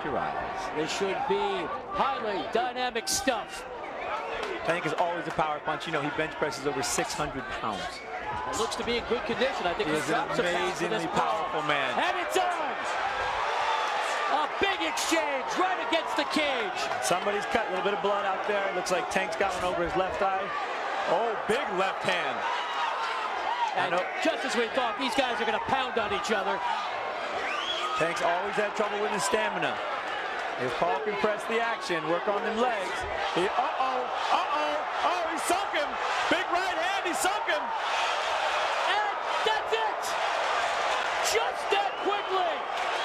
Corrales. This should be highly dynamic stuff. Tank is always a power punch. You know, he bench presses over 600 pounds. It looks to be in good condition. I think He he is an amazingly powerful man. And it's on! A big exchange right against the cage. Somebody's cut a little bit of blood out there. It Looks like Tank's got one over his left eye. Oh, big left hand. And just as we thought, these guys are going to pound on each other. Tank's always had trouble with his stamina. If Paul can press the action, work on them legs. He, uh-oh, uh-oh, oh, he sunk him. Big right hand, he sunk him.